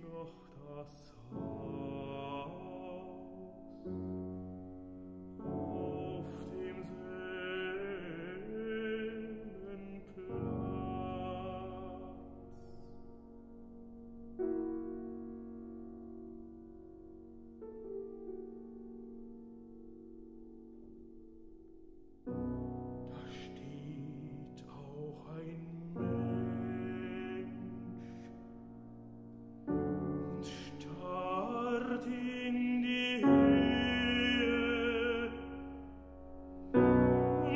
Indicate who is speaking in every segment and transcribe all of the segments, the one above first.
Speaker 1: noch das Haus.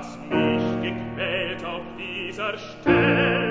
Speaker 1: das mich gequält auf dieser Stelle.